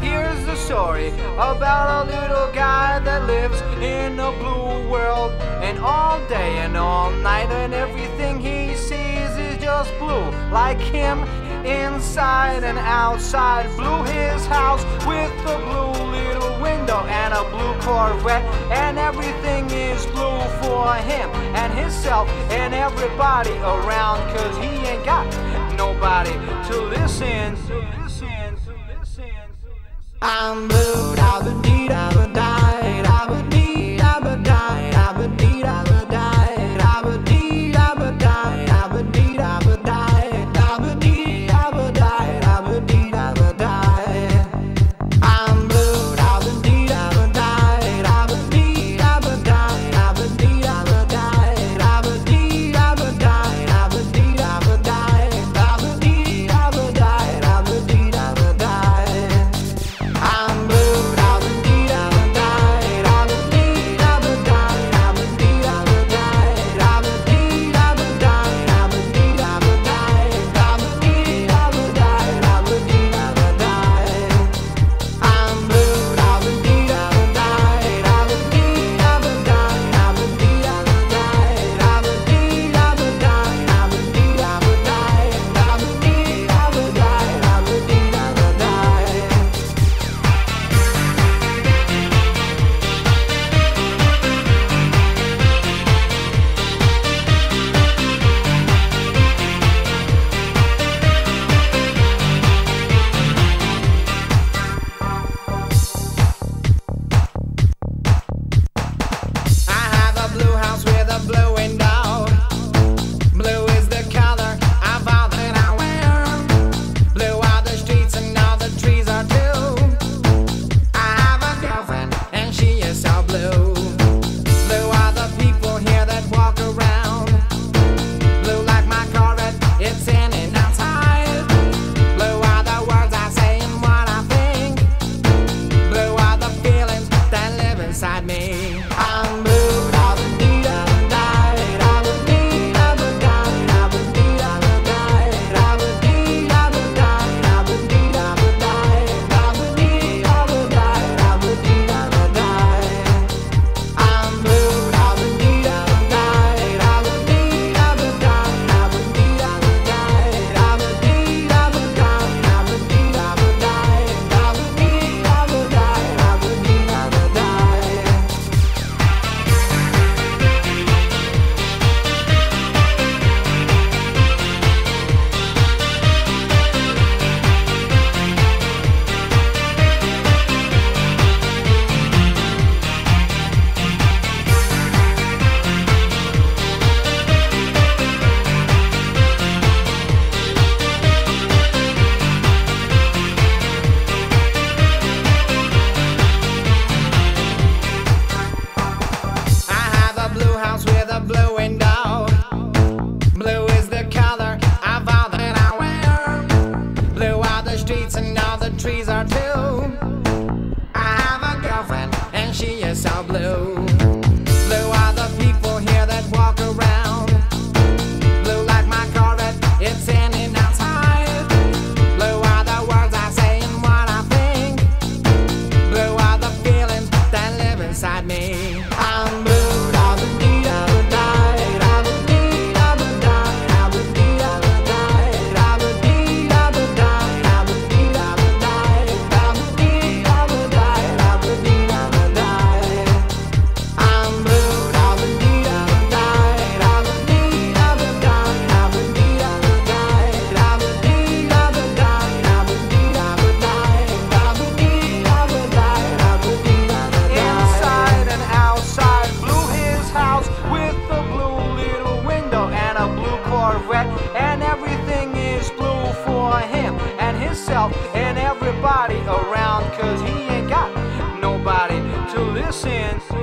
here's the story about a little guy that lives in a blue world. And all day and all night, and everything he sees is just blue, like him inside and outside. blue. his house with a blue little window and a blue Corvette, and everything is blue for him and himself and everybody around, cause he ain't got nobody to listen. To listen. I'm blue, I've been deed, I've been died, I've been blow trees are too your sins.